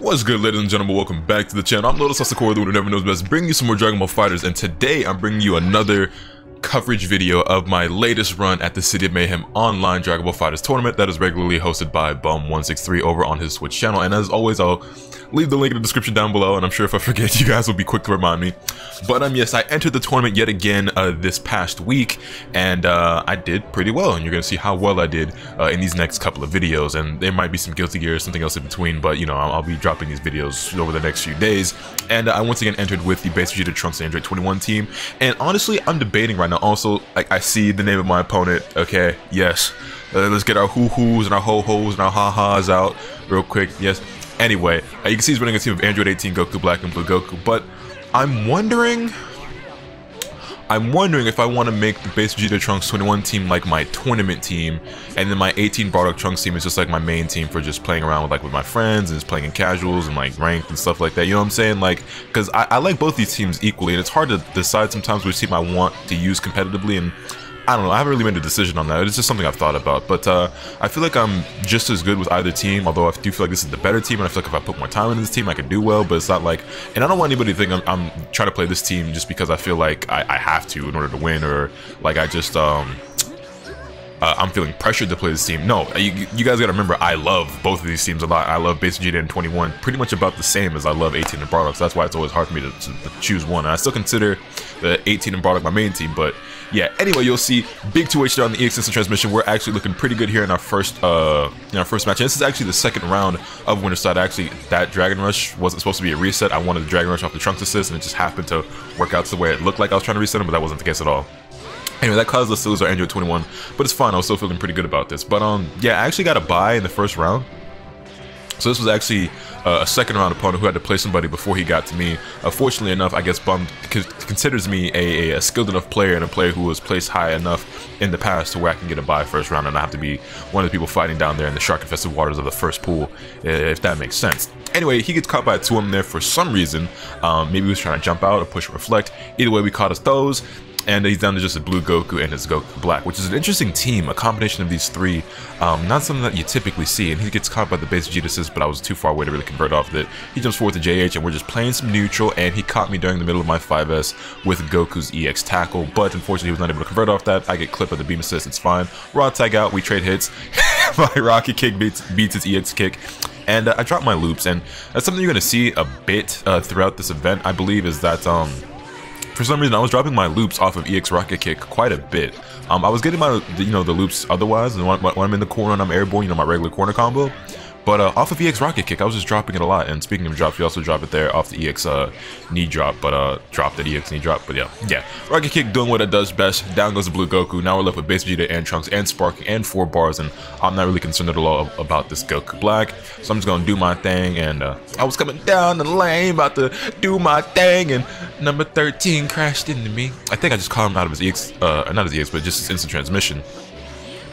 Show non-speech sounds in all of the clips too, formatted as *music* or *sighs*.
What's good ladies and gentlemen, welcome back to the channel. I'm Lotus Asakura, the one who never knows best, bringing you some more Dragon Ball FighterZ, and today I'm bringing you another coverage video of my latest run at the City of Mayhem online Dragon Ball FighterZ tournament that is regularly hosted by Bum163 over on his Twitch channel. And as always, I'll leave the link in the description down below, and I'm sure if I forget, you guys will be quick to remind me. But um, yes, I entered the tournament yet again uh, this past week, and uh, I did pretty well, and you're gonna see how well I did uh, in these next couple of videos. And there might be some Guilty Gear, or something else in between, but you know, I'll, I'll be dropping these videos over the next few days. And I once again entered with the Base Vegeta Trunks Android 21 team, and honestly, I'm debating right now. Also, like I see the name of my opponent. Okay, yes. Uh, let's get our hoo-hoos and our ho-hos and our ha-has out real quick. Yes. Anyway, you can see he's running a team of Android 18, Goku Black, and Blue Goku, but I'm wondering... I'm wondering if I want to make the base Vegeta Trunks 21 team like my tournament team, and then my 18 Bardock Trunks team is just like my main team for just playing around with like with my friends and just playing in casuals and like ranked and stuff like that. You know what I'm saying? Like, because I, I like both these teams equally, and it's hard to decide sometimes which team I want to use competitively, and I don't know. I haven't really made a decision on that. It's just something I've thought about. But uh, I feel like I'm just as good with either team, although I do feel like this is the better team, and I feel like if I put more time into this team, I could do well. But it's not like, and I don't want anybody to think I'm, I'm trying to play this team just because I feel like I, I have to in order to win, or like I just um, uh, I'm feeling pressured to play this team. No, you, you guys gotta remember, I love both of these teams a lot. I love Base Vegeta and 21 pretty much about the same as I love 18 and Bardock, so that's why it's always hard for me to, to, to choose one. And I still consider the 18 and Bardock my main team, but yeah, anyway, you'll see big 2H there on the EX Instant Transmission. We're actually looking pretty good here in our first uh in our first match. And this is actually the second round of Winter Side. Actually, that Dragon Rush wasn't supposed to be a reset. I wanted the Dragon Rush off the Trunks assist, and it just happened to work out to the way it looked like I was trying to reset him, but that wasn't the case at all. Anyway, that caused us to lose our Android 21, but it's fine. I was still feeling pretty good about this. But um, yeah, I actually got a buy in the first round. So this was actually uh, a second round opponent who had to play somebody before he got to me. Uh, fortunately enough, I guess Bum considers me a, a, skilled enough player and a player who was placed high enough in the past to where I can get a buy first round and not have to be one of the people fighting down there in the shark-infested waters of the first pool, if that makes sense. Anyway, he gets caught by a 2M there for some reason. Um, maybe he was trying to jump out or push reflect. Either way, we caught his toes and he's down to just a blue Goku and his Goku Black, which is an interesting team, a combination of these three. Um, not something that you typically see, and he gets caught by the base Vegeta but I was too far away to really convert off of it. He jumps forward to JH, and we're just playing some neutral, and he caught me during the middle of my 5S with Goku's EX tackle, but unfortunately he was not able to convert off that. I get clipped by the beam assist, it's fine. Raw tag out, we trade hits. *laughs* my rocket kick beats, beats his EX kick and uh, I dropped my loops, and that's something you're going to see a bit uh, throughout this event, I believe, is that um, for some reason I was dropping my loops off of EX Rocket Kick quite a bit. Um, I was getting my, you know, the loops otherwise, and when, when I'm in the corner and I'm airborne, you know, my regular corner combo. But uh, off of EX Rocket Kick, I was just dropping it a lot. And speaking of drops, you also drop it there off the EX uh, knee drop, but uh, dropped the EX knee drop. But yeah, yeah. Rocket Kick doing what it does best. Down goes the Blue Goku. Now we're left with Base Vegeta and Trunks and Sparking and four bars. And I'm not really concerned at all about this Goku Black. So I'm just going to do my thing. And uh, I was coming down the lane, about to do my thing. And number 13 crashed into me. I think I just caught him out of his EX, uh, not his EX, but just his instant transmission.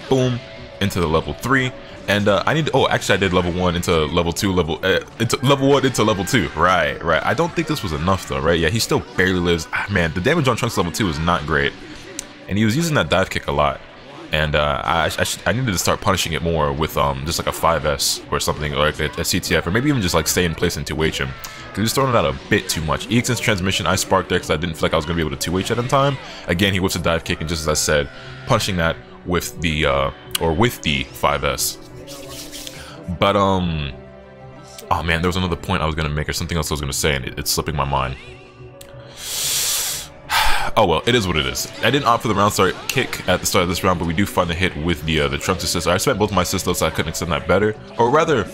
Boom, into the level 3. And uh, I need to, oh, actually I did level one into level two, level, uh, into level one into level two. Right, right. I don't think this was enough though, right? Yeah, he still barely lives. Ah, man, the damage on Trunks level two is not great. And he was using that dive kick a lot. And uh, I, I, I, needed to start punishing it more with um, just like a 5S or something, or like a, a CTF, or maybe even just like stay in place and 2H him. Because he's throwing it out a bit too much. EX's transmission, I sparked there because I didn't feel like I was going to be able to 2H at in time. Again, he whips a dive kick, and just as I said, punishing that with the, uh, or with the 5S. But, um... Oh man, there was another point I was gonna make or something else I was gonna say and it, it's slipping my mind. *sighs* Oh well, it is what it is. I didn't opt for the round start kick at the start of this round, but we do find the hit with the uh, the Trunks assist. I spent both my assists so I couldn't extend that better. Or rather,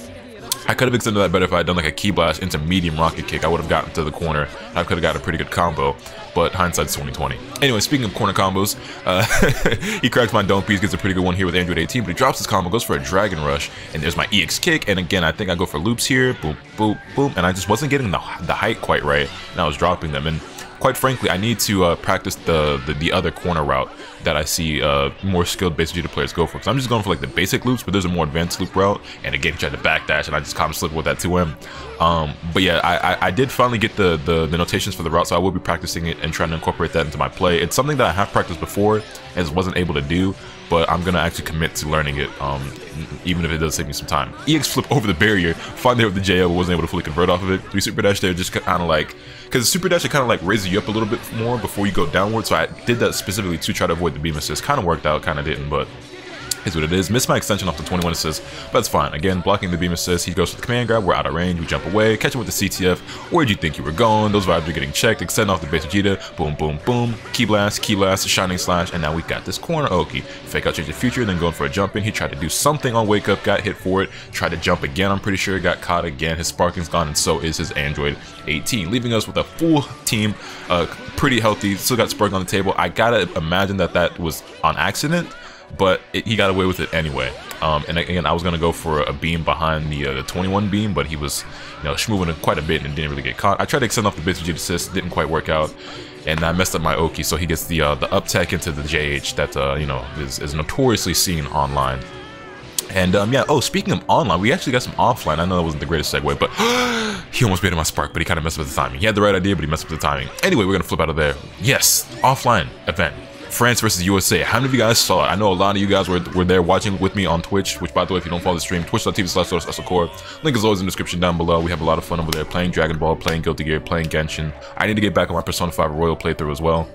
I could have extended that better if I had done like a ki blast into medium rocket kick. I would have gotten to the corner. I could have got a pretty good combo, but hindsight's 2020. Anyway, speaking of corner combos, uh, *laughs* he cracks my dome piece, gets a pretty good one here with Android 18, but he drops his combo, goes for a Dragon Rush, and there's my EX kick, and again, I think I go for loops here, boom, boom, boom, and I just wasn't getting the, the height quite right, and I was dropping them, and quite frankly, I need to uh, practice the, the, the other corner route that I see uh, more skilled base Vegeta players go for. Because I'm just going for like the basic loops, but there's a more advanced loop route. And again, he tried to backdash, and I just kind of slipped with that 2M. Um, but yeah, I, I, I, did finally get the, the, the notations for the route, so I will be practicing it and trying to incorporate that into my play. It's something that I have practiced before and wasn't able to do but I'm gonna actually commit to learning it, um, even if it does take me some time. EX flip over the barrier, finally with the JL, but wasn't able to fully convert off of it. Three super dash there, just kind of like, because super dash it kind of like raises you up a little bit more before you go downward. So I did that specifically to try to avoid the beam assist. Kind of worked out, kind of didn't, but is what it is. Missed my extension off the 21 assist, but it's fine. Again, blocking the beam assist, he goes for the command grab, we're out of range, we jump away, catch him with the CTF. Where'd you think you were going? Those vibes are getting checked, extend off the base Vegeta, boom, boom, boom, ki blast, ki blast, shining slash, and now we got this corner Oki. Fake out, change the future, then going for a jump in. He tried to do something on wake up, got hit for it, tried to jump again, I'm pretty sure, got caught again. His sparking's gone, and so is his Android 18, leaving us with a full team, uh, pretty healthy, still got spark on the table. I gotta imagine that that was on accident but it, he got away with it anyway. Um, and again, I was gonna go for a beam behind the, uh, the 21 beam, but he was, you know, moving quite a bit and didn't really get caught. I tried to extend off the base Vegeta assist, didn't quite work out, and I messed up my Oki, so he gets the uh, the up tech into the JH that uh, you know is, is notoriously seen online. And um, yeah, oh, speaking of online, we actually got some offline. I know that wasn't the greatest segue, but *gasps* he almost baited my spark, but he kind of messed up the timing. He had the right idea, but he messed up the timing. Anyway, we're gonna flip out of there. Yes, offline event. France versus USA. How many of you guys saw it? I know a lot of you guys were, were there watching with me on Twitch, which by the way, if you don't follow the stream, twitch.tv slash Link is always in the description down below. We have a lot of fun over there playing Dragon Ball, playing Guilty Gear, playing Genshin. I need to get back on my Persona 5 Royal playthrough as well.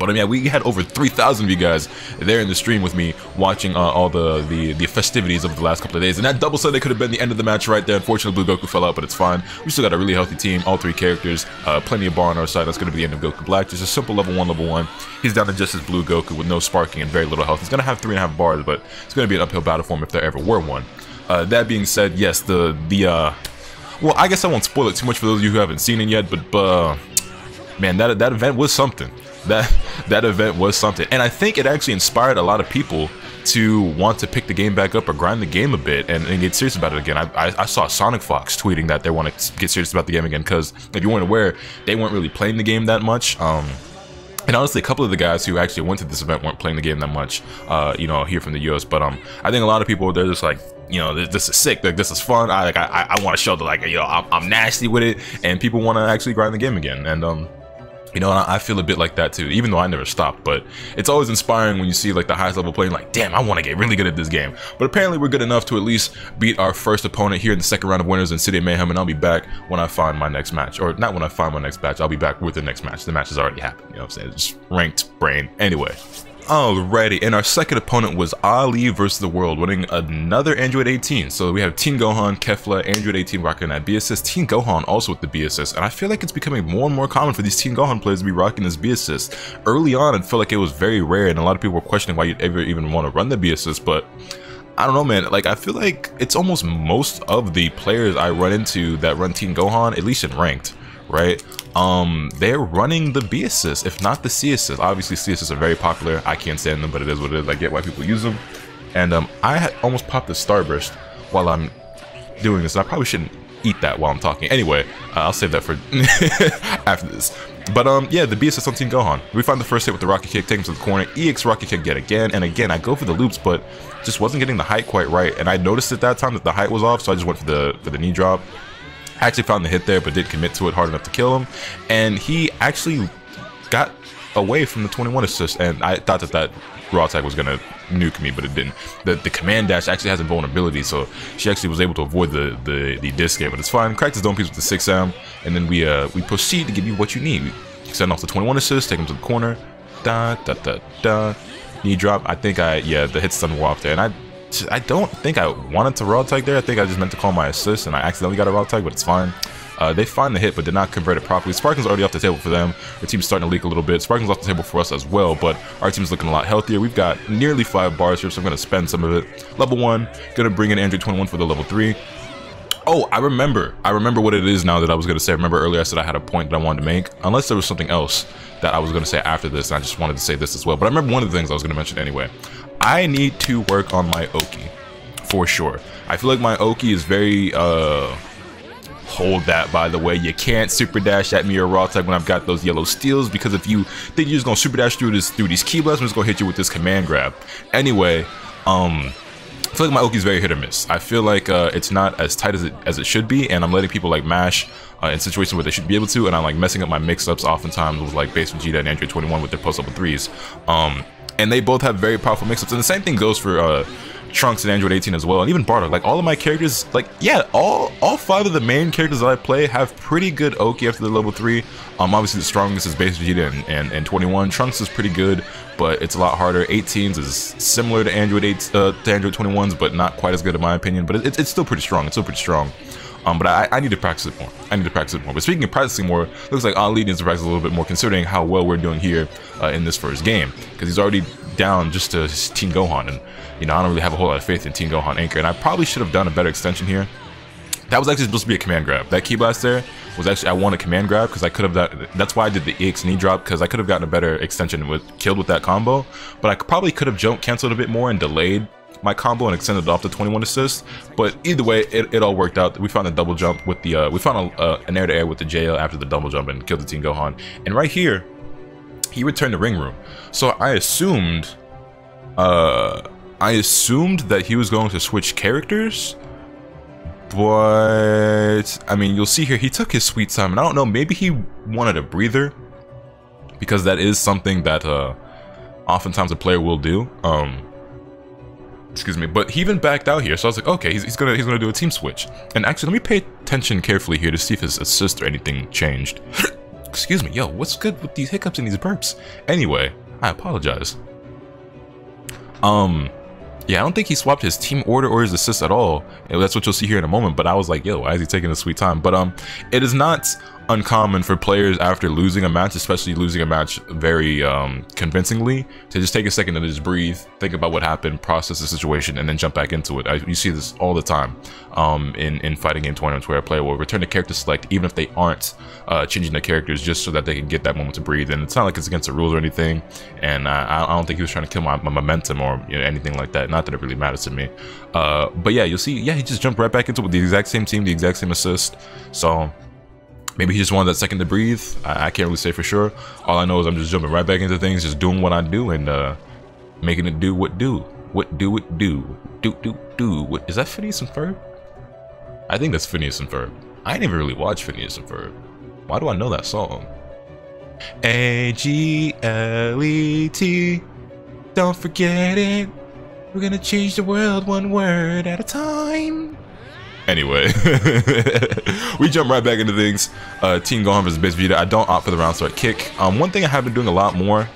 But I mean, we had over 3,000 of you guys there in the stream with me watching uh, all the, the the festivities of the last couple of days. And that double set, they could have been the end of the match right there. Unfortunately, Blue Goku fell out, but it's fine. We still got a really healthy team, all three characters, uh, plenty of bar on our side. That's going to be the end of Goku Black. Just a simple level 1, level 1. He's down to just his Blue Goku with no sparking and very little health. He's going to have 3.5 bars, but it's going to be an uphill battle for him if there ever were one. Uh, that being said, yes, the, the, uh, well, I guess I won't spoil it too much for those of you who haven't seen it yet, but, uh, man, that, that event was something that that event was something. And I think it actually inspired a lot of people to want to pick the game back up or grind the game a bit and, and get serious about it again. I, I, I, saw SonicFox tweeting that they want to get serious about the game again because if you weren't aware, they weren't really playing the game that much. Um, and honestly, a couple of the guys who actually went to this event weren't playing the game that much, uh, you know, here from the US. But um, I think a lot of people they're just like, you know, this, this is sick, like this is fun. I like, I, I want to show that like, you know, I'm, I'm nasty with it, and people want to actually grind the game again. And um, you know, I feel a bit like that too, even though I never stopped, but it's always inspiring when you see like the highest level playing like, damn, I want to get really good at this game. But apparently we're good enough to at least beat our first opponent here in the second round of winners in City of Mayhem, and I'll be back when I find my next match. Or not when I find my next match, I'll be back with the next match. The match has already happened, you know what I'm saying? It's ranked brain. Anyway. Alrighty, and our second opponent was Ali versus the World, winning another Android 18. So we have Teen Gohan, Kefla, Android 18 rocking that B assist, Teen Gohan also with the B assist, and I feel like it's becoming more and more common for these Teen Gohan players to be rocking this B assist. Early on, it felt like it was very rare, and a lot of people were questioning why you'd ever even want to run the B assist, but I don't know, man. Like, I feel like it's almost most of the players I run into that run Teen Gohan, at least in ranked, right? Um, they're running the B assist, if not the C assist. Obviously, C assists are very popular. I can't stand them, but it is what it is. I get why people use them. And um, I almost popped the Starburst while I'm doing this. I probably shouldn't eat that while I'm talking. Anyway, uh, I'll save that for *laughs* after this. But um, yeah, the B assist on Teen Gohan. We find the first hit with the Rocket Kick, take him to the corner. EX Rocket Kick yet again, and again, I go for the loops, but just wasn't getting the height quite right. And I noticed at that time that the height was off, so I just went for the for the knee drop actually found the hit there, but did commit to it hard enough to kill him. And he actually got away from the 21 assist, and I thought that that raw attack was gonna nuke me, but it didn't. The the command dash actually has a vulnerability, so she actually was able to avoid the the, the disc game, but it's fine. Cracked his dome piece with the 6M, and then we uh we proceed to give you what you need. Send off the 21 assist, take him to the corner, da da da da, knee drop. I think I yeah the hit stun were off there, and I I don't think I wanted to raw tag there. I think I just meant to call my assist and I accidentally got a raw tag, but it's fine. Uh, they find the hit, but did not convert it properly. Sparking's already off the table for them. Our team's starting to leak a little bit. Sparking's off the table for us as well, but our team's looking a lot healthier. We've got nearly five bars here, so I'm going to spend some of it. Level 1, going to bring in Android 21 for the level 3. Oh, I remember. I remember what it is now that I was going to say. I Remember earlier I said I had a point that I wanted to make, unless there was something else that I was going to say after this, and I just wanted to say this as well. But I remember one of the things I was going to mention anyway. I need to work on my Oki for sure. I feel like my Oki is very, uh, hold that by the way. You can't super dash at me or raw tag when I've got those yellow steals because if you think you're just gonna super dash through this through these ki blasts, I'm just gonna hit you with this command grab. Anyway, um, I feel like my Oki very hit or miss. I feel like uh, it's not as tight as it as it should be, and I'm letting people like mash uh, in situations where they should be able to, and I'm like messing up my mix-ups oftentimes with like base Vegeta and Android 21 with their post level threes. Um, and they both have very powerful mix-ups. And the same thing goes for uh, Trunks and Android 18 as well, and even Bardock. Like all of my characters, like yeah, all all five of the main characters that I play have pretty good Oki after the level three. Um, obviously the strongest is Base Vegeta and, and, and 21. Trunks is pretty good, but it's a lot harder. 18s is similar to Android 8 uh, to Android 21s, but not quite as good in my opinion. But it, it's still pretty strong. It's still pretty strong. Um, but I, I, need to practice it more. I need to practice it more. But speaking of practicing more, looks like Ali needs to practice a little bit more considering how well we're doing here uh, in this first game. Because he's already down just to Teen Gohan. And, you know, I don't really have a whole lot of faith in Teen Gohan Anchor. And I probably should have done a better extension here. That was actually supposed to be a command grab. That ki blast there was actually, I want a command grab because I could have, that, that's why I did the EX knee drop because I could have gotten a better extension with killed with that combo. But I probably could have jump canceled a bit more and delayed my combo and extended off the 21 assists. But either way, it, it all worked out. We found a double jump with the, uh, we found a, uh, an air to air with the JL after the double jump and killed the Teen Gohan. And right here, he returned to ring room. So I assumed, uh, I assumed that he was going to switch characters. But, I mean, you'll see here, he took his sweet time. And I don't know, maybe he wanted a breather. Because that is something that, uh, oftentimes a player will do. Um, excuse me but he even backed out here. So i was like okay he's, he's, gonna he's gonna do a team switch. And actually let me pay attention carefully here to see if his assist or anything changed. *clears throat* Excuse me yo what's good with these hiccups and these burps? Anyway i apologize. Um yeah i don't think he swapped his team order or his assist at all. That's what you'll see here in a moment but i was like yo why is he taking a sweet time? But um it is not uncommon for players after losing a match, especially losing a match very um, convincingly, to just take a second to just breathe, think about what happened, process the situation, and then jump back into it. I, you see this all the time um, in, in fighting game tournaments where a player will return to character select even if they aren't uh, changing their characters just so that they can get that moment to breathe. And it's not like it's against the rules or anything, and I, I don't think he was trying to kill my, my momentum or you know, anything like that. Not that it really matters to me. Uh, but yeah, you'll see, yeah, he just jumped right back into it with the exact same team, the exact same assist. So Maybe he just wanted that second to breathe. I, I, can't really say for sure. All I know is I'm just jumping right back into things, just doing what I do and uh, making it do what do. What do it do? Do, do, do. What, is that Phineas and Ferb? I think that's Phineas and Ferb. I never really watched Phineas and Ferb. Why do I know that song? A-G-L-E-T Don't forget it. We're gonna change the world one word at a time. Anyway, *laughs* we jump right back into things. Uh, Teen Gohan versus Base Vegeta. I don't opt for the round start kick. Um, one thing I have been doing a lot more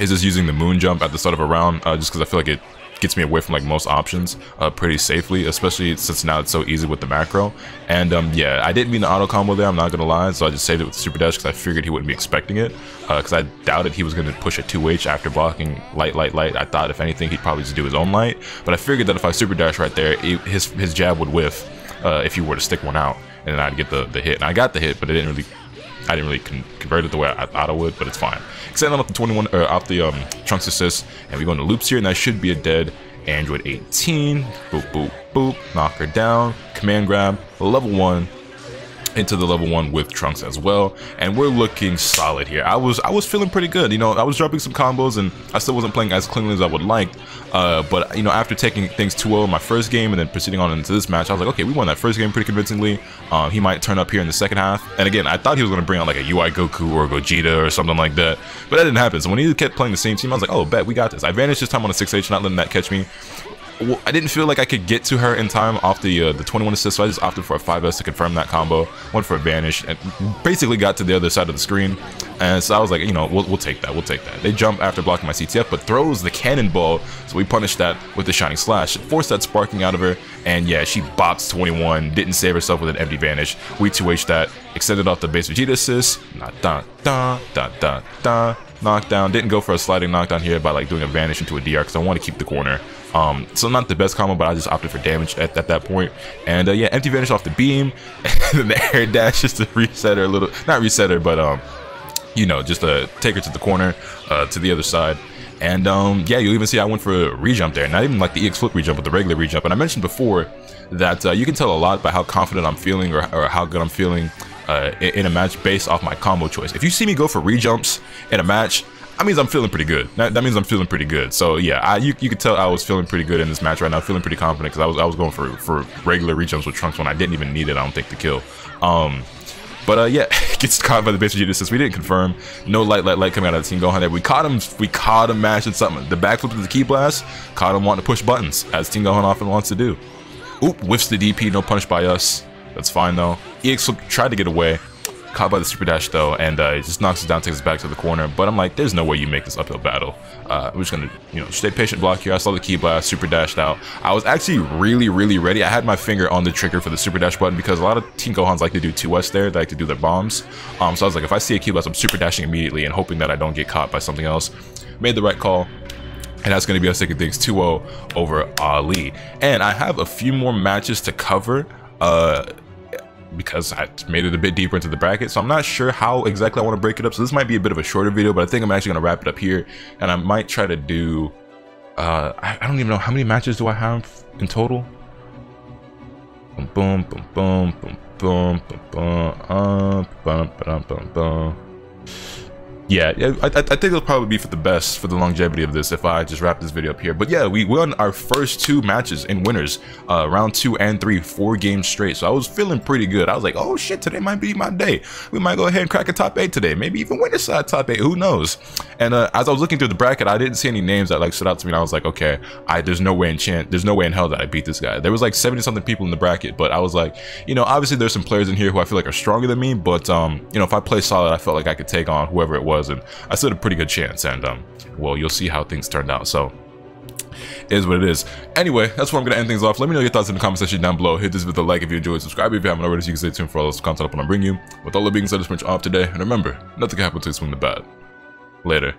is just using the moon jump at the start of a round, uh, just because I feel like it gets me away from like most options uh, pretty safely, especially since now it's so easy with the macro. And um, yeah, I didn't mean the auto combo there, I'm not gonna lie, so I just saved it with Super Dash because I figured he wouldn't be expecting it, because uh, I doubted he was gonna push a 2H after blocking light, light, light. I thought if anything he'd probably just do his own light, but I figured that if I Super Dash right there, his, his jab would whiff uh, if you were to stick one out, and then I'd get the, the hit. And I got the hit, but it didn't really I didn't really con convert it the way I, thought I would, but it's fine. Extending off the 21, uh, off the um, Trunks assist, and we go into loops here, and that should be a dead Android 18. Boop, boop, boop. Knock her down. Command grab. Level 1 into the level one with Trunks as well, and we're looking solid here. I was I was feeling pretty good, you know. I was dropping some combos, and I still wasn't playing as cleanly as I would like. Uh, but you know, after taking things 2-0 in my first game and then proceeding on into this match, I was like, okay, we won that first game pretty convincingly. Uh, he might turn up here in the second half. And again, I thought he was going to bring out like a UI Goku or Gogeta or something like that, but that didn't happen. So when he kept playing the same team, I was like, oh, bet we got this. I vanished this time on a 6H, not letting that catch me. I didn't feel like I could get to her in time off the uh, the 21 assist, so I just opted for a 5S to confirm that combo. Went for a vanish, and basically got to the other side of the screen. And so I was like, you know, we'll, we'll take that, we'll take that. They jump after blocking my CTF, but throws the cannonball, so we punish that with the Shining Slash. Forced that sparking out of her, and yeah, she bops 21, didn't save herself with an empty vanish. We 2H that, extended off the base Vegeta assist, da da da da da da knockdown. Didn't go for a sliding knockdown here by like doing a vanish into a DR because I want to keep the corner. Um, so not the best combo, but I just opted for damage at, at that point. And uh, yeah, empty vanish off the beam, *laughs* and then the air dash just to reset her a little, not reset her, but um, you know, just to take her to the corner, uh, to the other side. And um, yeah, you'll even see I went for a rejump there. Not even like the EX flip rejump, but the regular rejump. And I mentioned before that uh, you can tell a lot by how confident I'm feeling or, or how good I'm feeling uh, in a match based off my combo choice. If you see me go for rejumps in a match, that means I'm feeling pretty good. That, that means I'm feeling pretty good. So yeah, I, you, you could tell I was feeling pretty good in this match right now. Feeling pretty confident because I was I was going for for regular rejumps with Trunks when I didn't even need it. I don't think to kill. Um, But uh, yeah, *laughs* gets caught by the base Vegeta since we didn't confirm. No light, light, light coming out of the Teen Gohan there. We caught him, we caught him mashing something. The backflip to the ki Blast, caught him wanting to push buttons, as Teen Gohan often wants to do. Oop, whiffs the DP, no punish by us. That's fine though. EX tried to get away, caught by the super dash though, and uh, just knocks us down, takes us back to the corner. But I'm like, there's no way you make this uphill battle. Uh, we're just gonna, you know, stay patient, block here. I saw the Ki Blast, super dashed out. I was actually really, really ready. I had my finger on the trigger for the super dash button because a lot of Teen Gohans like to do 2S there. They like to do their bombs. Um, so I was like, if I see a Ki Blast, I'm super dashing immediately and hoping that I don't get caught by something else. Made the right call and that's going to be us second things 2-0 over Ali. And I have a few more matches to cover. Uh, because I made it a bit deeper into the bracket. So I'm not sure how exactly I want to break it up. So this might be a bit of a shorter video, but I think I'm actually going to wrap it up here. And I might try to do, uh, I, I don't even know, how many matches do I have in total? Boom, boom, boom, boom, boom, boom, boom, boom, uh, boom, boom, boom, boom yeah, I, I, think it'll probably be for the best for the longevity of this if I just wrap this video up here. But yeah, we won our first two matches in winners, uh, round two and three, four games straight. So I was feeling pretty good. I was like, oh shit, today might be my day. We might go ahead and crack a top eight today. Maybe even win side top eight. Who knows? And uh, as I was looking through the bracket, I didn't see any names that like stood out to me. And I was like, okay, I there's no way in chance, there's no way in hell that I beat this guy. There was like 70 something people in the bracket, but I was like, you know, obviously there's some players in here who I feel like are stronger than me, but um, you know, if I play solid, I felt like I could take on whoever it was, and I stood a pretty good chance. And, um, well, you'll see how things turned out. So, is what it is. Anyway, that's where I'm going to end things off. Let me know your thoughts in the comment section down below. Hit this with a like if you enjoyed. Subscribe if you haven't already so you can stay tuned for all this content I'm going to bring you. With all that being said, it's much off today. And remember, nothing can happen until you swing the bat. Later.